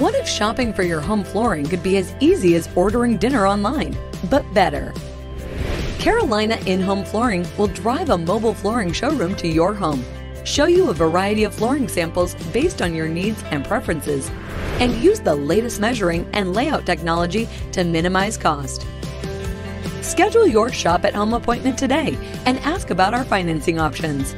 What if shopping for your home flooring could be as easy as ordering dinner online, but better? Carolina In Home Flooring will drive a mobile flooring showroom to your home, show you a variety of flooring samples based on your needs and preferences, and use the latest measuring and layout technology to minimize cost. Schedule your shop at home appointment today and ask about our financing options.